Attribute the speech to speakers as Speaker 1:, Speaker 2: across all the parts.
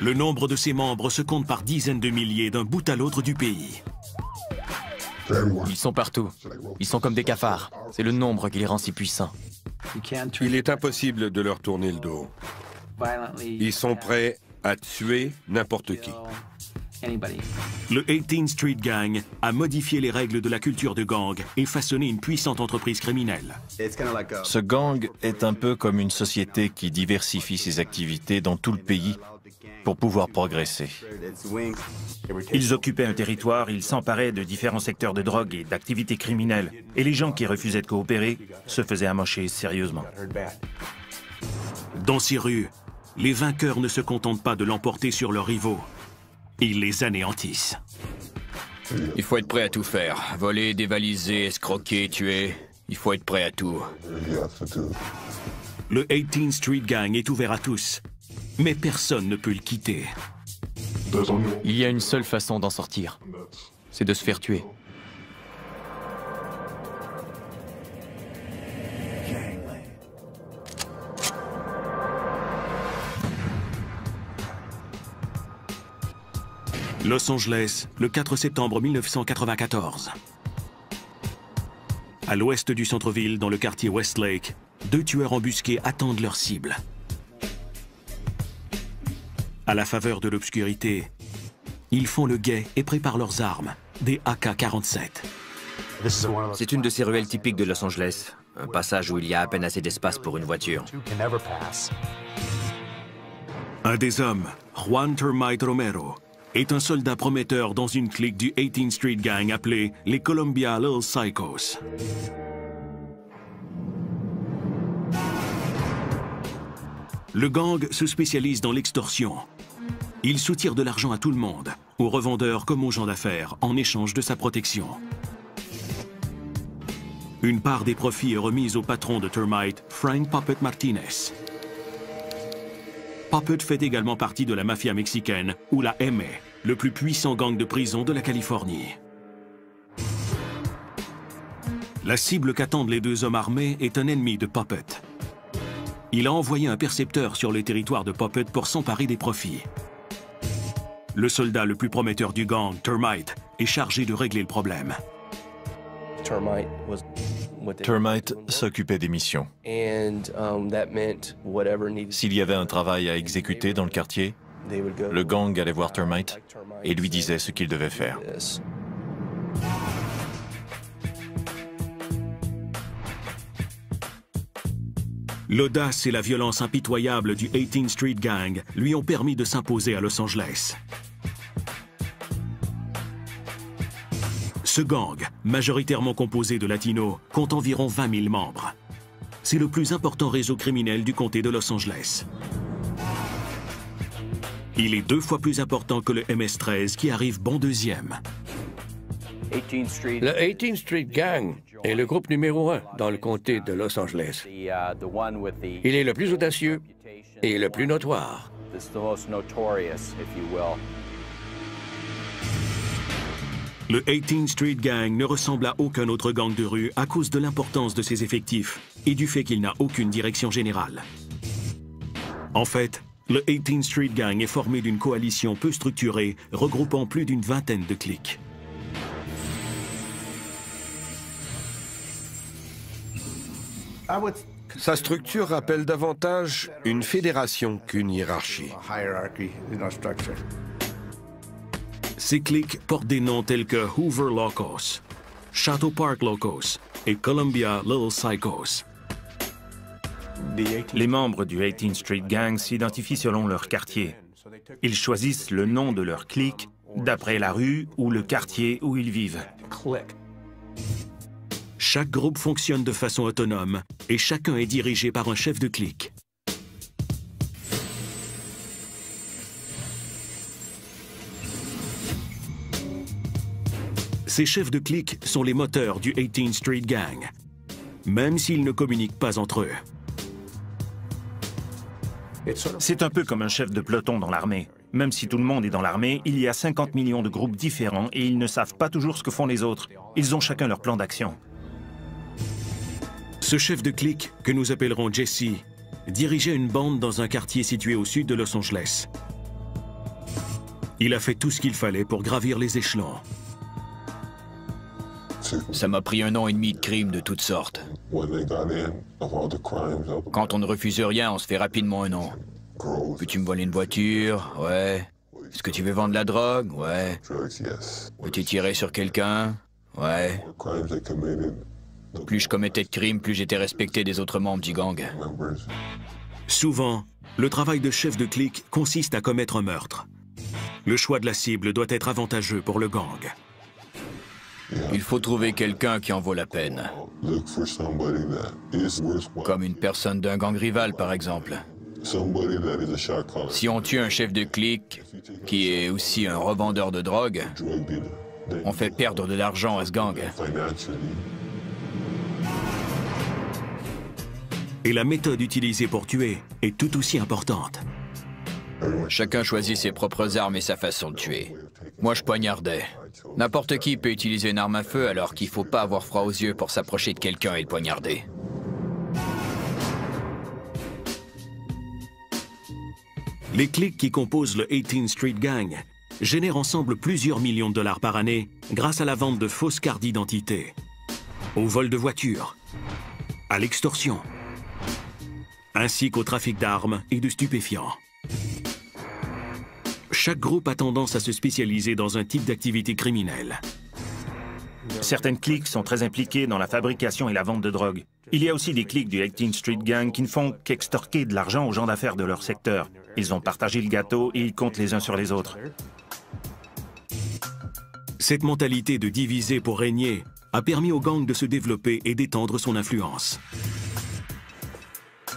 Speaker 1: Le nombre de ses membres se compte par dizaines de milliers d'un bout à l'autre du pays.
Speaker 2: Ils sont partout. Ils sont comme des cafards. C'est le nombre qui les rend si puissants.
Speaker 3: Il est impossible de leur tourner le dos. Ils sont prêts à tuer n'importe qui.
Speaker 1: Le 18th Street Gang a modifié les règles de la culture de gang et façonné une puissante entreprise criminelle.
Speaker 4: Ce gang est un peu comme une société qui diversifie ses activités dans tout le pays pour pouvoir progresser.
Speaker 5: Ils occupaient un territoire, ils s'emparaient de différents secteurs de drogue et d'activités criminelles, et les gens qui refusaient de coopérer se faisaient amocher sérieusement.
Speaker 1: Dans ces rues, les vainqueurs ne se contentent pas de l'emporter sur leurs rivaux. Ils les anéantissent.
Speaker 2: Il faut être prêt à tout faire. Voler, dévaliser, escroquer, tuer. Il faut être prêt à tout.
Speaker 1: Le 18th Street Gang est ouvert à tous, mais personne ne peut le quitter.
Speaker 2: Il y a une seule façon d'en sortir. C'est de se faire tuer.
Speaker 1: Los Angeles, le 4 septembre 1994. À l'ouest du centre-ville, dans le quartier Westlake, deux tueurs embusqués attendent leur cible. À la faveur de l'obscurité, ils font le guet et préparent leurs armes, des AK-47.
Speaker 6: C'est une de ces ruelles typiques de Los Angeles. Un passage où il y a à peine assez d'espace pour une voiture.
Speaker 1: Un des hommes, Juan Termite Romero, est un soldat prometteur dans une clique du 18th Street Gang appelée les Columbia Little Psychos. Le gang se spécialise dans l'extorsion. Il soutire de l'argent à tout le monde, aux revendeurs comme aux gens d'affaires, en échange de sa protection. Une part des profits est remise au patron de Termite, Frank Puppet Martinez. Puppet fait également partie de la mafia mexicaine, ou la MA, le plus puissant gang de prison de la Californie. La cible qu'attendent les deux hommes armés est un ennemi de Puppet. Il a envoyé un percepteur sur le territoire de Puppet pour s'emparer des profits. Le soldat le plus prometteur du gang, Termite, est chargé de régler le problème.
Speaker 4: Termite s'occupait des missions. S'il y avait un travail à exécuter dans le quartier, le gang allait voir Termite et lui disait ce qu'il devait faire.
Speaker 1: L'audace et la violence impitoyable du 18th Street Gang lui ont permis de s'imposer à Los Angeles. Ce gang, majoritairement composé de latinos, compte environ 20 000 membres. C'est le plus important réseau criminel du comté de Los Angeles. Il est deux fois plus important que le MS-13 qui arrive bon deuxième.
Speaker 3: Le 18th Street Gang est le groupe numéro un dans le comté de Los Angeles. Il est le plus audacieux et le plus notoire.
Speaker 1: Le 18th Street Gang ne ressemble à aucun autre gang de rue à cause de l'importance de ses effectifs et du fait qu'il n'a aucune direction générale. En fait, le 18th Street Gang est formé d'une coalition peu structurée regroupant plus d'une vingtaine de cliques.
Speaker 3: Sa structure rappelle davantage une fédération qu'une hiérarchie.
Speaker 1: Ces cliques portent des noms tels que Hoover Locos, Chateau Park Locos et Columbia Little Psychos.
Speaker 5: Les membres du 18th Street Gang s'identifient selon leur quartier. Ils choisissent le nom de leur clique d'après la rue ou le quartier où ils vivent.
Speaker 1: Chaque groupe fonctionne de façon autonome et chacun est dirigé par un chef de clique. Ces chefs de clique sont les moteurs du 18th Street Gang, même s'ils ne communiquent pas entre eux.
Speaker 5: C'est un peu comme un chef de peloton dans l'armée. Même si tout le monde est dans l'armée, il y a 50 millions de groupes différents et ils ne savent pas toujours ce que font les autres. Ils ont chacun leur plan d'action.
Speaker 1: Ce chef de clique, que nous appellerons Jesse, dirigeait une bande dans un quartier situé au sud de Los Angeles. Il a fait tout ce qu'il fallait pour gravir les échelons.
Speaker 2: Ça m'a pris un an et demi de crimes de toutes sortes. Quand on ne refuse rien, on se fait rapidement un nom. Peux-tu me voler une voiture? Ouais. Est-ce que tu veux vendre la drogue? Ouais. Peux-tu tirer sur quelqu'un? Ouais. Plus je commettais de crimes, plus j'étais respecté des autres membres du gang.
Speaker 1: Souvent, le travail de chef de clique consiste à commettre un meurtre. Le choix de la cible doit être avantageux pour le gang.
Speaker 2: Il faut trouver quelqu'un qui en vaut la peine. Comme une personne d'un gang rival, par exemple. Si on tue un chef de clique, qui est aussi un revendeur de drogue, on fait perdre de l'argent à ce gang.
Speaker 1: Et la méthode utilisée pour tuer est tout aussi importante.
Speaker 2: Chacun choisit ses propres armes et sa façon de tuer. Moi, je poignardais. N'importe qui peut utiliser une arme à feu alors qu'il faut pas avoir froid aux yeux pour s'approcher de quelqu'un et le poignarder.
Speaker 1: Les clics qui composent le 18th Street Gang génèrent ensemble plusieurs millions de dollars par année grâce à la vente de fausses cartes d'identité, au vol de voitures, à l'extorsion, ainsi qu'au trafic d'armes et de stupéfiants. Chaque groupe a tendance à se spécialiser dans un type d'activité criminelle.
Speaker 5: Certaines cliques sont très impliquées dans la fabrication et la vente de drogue. Il y a aussi des cliques du 18th Street Gang qui ne font qu'extorquer de l'argent aux gens d'affaires de leur secteur. Ils ont partagé le gâteau et ils comptent les uns sur les autres.
Speaker 1: Cette mentalité de diviser pour régner a permis au gang de se développer et d'étendre son influence.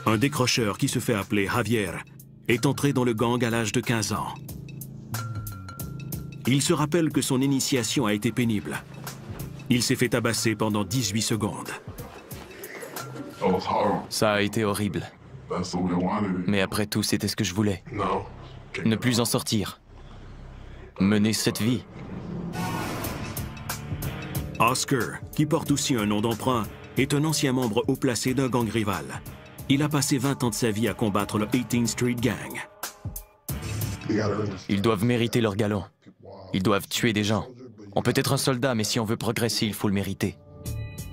Speaker 1: Un décrocheur qui se fait appeler Javier est entré dans le gang à l'âge de 15 ans. Il se rappelle que son initiation a été pénible. Il s'est fait tabasser pendant 18 secondes.
Speaker 7: Ça a été horrible. Mais après tout, c'était ce que je voulais. Ne plus en sortir. Mener cette vie.
Speaker 1: Oscar, qui porte aussi un nom d'emprunt, est un ancien membre haut placé d'un gang rival. Il a passé 20 ans de sa vie à combattre le 18th Street Gang.
Speaker 7: Ils doivent mériter leur galon. Ils doivent tuer des gens. On peut être un soldat, mais si on veut progresser, il faut le mériter.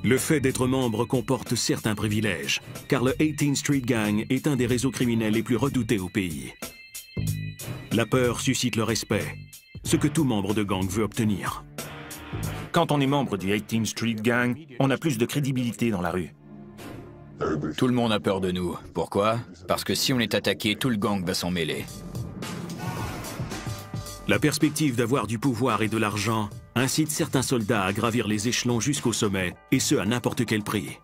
Speaker 1: Le fait d'être membre comporte certains privilèges, car le 18th Street Gang est un des réseaux criminels les plus redoutés au pays. La peur suscite le respect, ce que tout membre de gang veut obtenir.
Speaker 5: Quand on est membre du 18th Street Gang, on a plus de crédibilité dans la rue.
Speaker 2: Tout le monde a peur de nous. Pourquoi? Parce que si on est attaqué, tout le gang va s'en mêler.
Speaker 1: La perspective d'avoir du pouvoir et de l'argent incite certains soldats à gravir les échelons jusqu'au sommet, et ce à n'importe quel prix.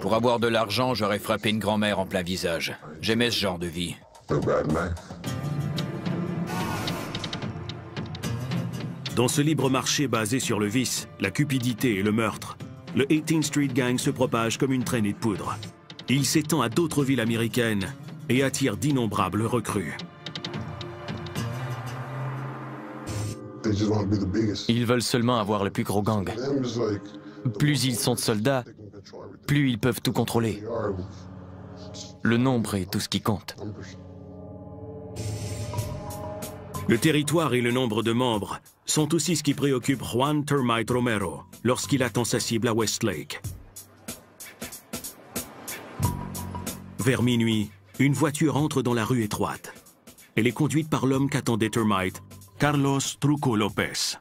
Speaker 2: Pour avoir de l'argent, j'aurais frappé une grand-mère en plein visage. J'aimais ce genre de vie.
Speaker 1: Dans ce libre marché basé sur le vice, la cupidité et le meurtre, le 18th Street Gang se propage comme une traînée de poudre. Il s'étend à d'autres villes américaines et attire d'innombrables recrues.
Speaker 7: Ils veulent seulement avoir le plus gros gang. Plus ils sont de soldats, plus ils peuvent tout contrôler. Le nombre est tout ce qui compte.
Speaker 1: Le territoire et le nombre de membres sont aussi ce qui préoccupe Juan Termite Romero lorsqu'il attend sa cible à Westlake. Vers minuit, une voiture entre dans la rue étroite. Elle est conduite par l'homme qu'attendait Termite Carlos Truco Lopez.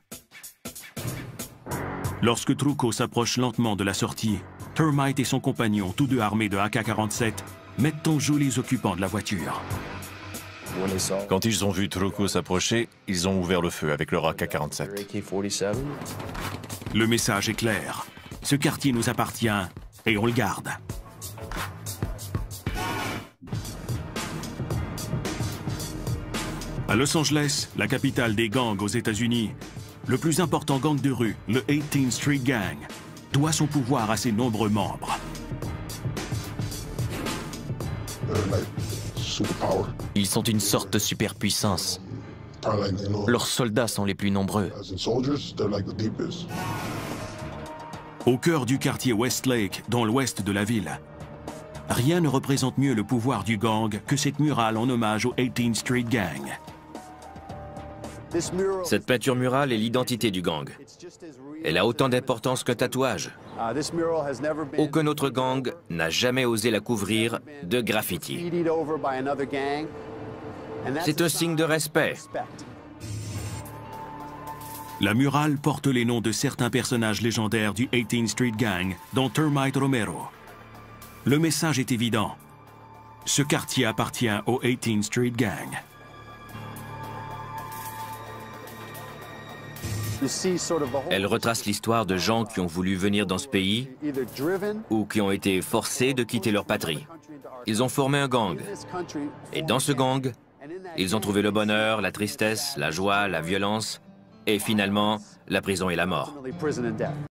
Speaker 1: Lorsque Truco s'approche lentement de la sortie, Termite et son compagnon, tous deux armés de AK-47, mettent en joue les occupants de la voiture.
Speaker 4: Quand ils ont vu Truco s'approcher, ils ont ouvert le feu avec leur AK-47.
Speaker 1: Le message est clair. Ce quartier nous appartient et on le garde. À Los Angeles, la capitale des gangs aux États-Unis, le plus important gang de rue, le 18th Street Gang, doit son pouvoir à ses nombreux membres.
Speaker 7: Ils sont une sorte de superpuissance. Leurs soldats sont les plus nombreux.
Speaker 1: Au cœur du quartier Westlake, dans l'ouest de la ville, rien ne représente mieux le pouvoir du gang que cette murale en hommage au 18th Street Gang.
Speaker 6: Cette peinture murale est l'identité du gang. Elle a autant d'importance qu'un tatouage. Aucun autre gang n'a jamais osé la couvrir de graffiti. C'est un signe de respect.
Speaker 1: La murale porte les noms de certains personnages légendaires du 18th Street Gang, dont Termite Romero. Le message est évident. Ce quartier appartient au 18th Street Gang.
Speaker 6: Elle retrace l'histoire de gens qui ont voulu venir dans ce pays ou qui ont été forcés de quitter leur patrie. Ils ont formé un gang. Et dans ce gang, ils ont trouvé le bonheur, la tristesse, la joie, la violence et finalement la prison et la mort.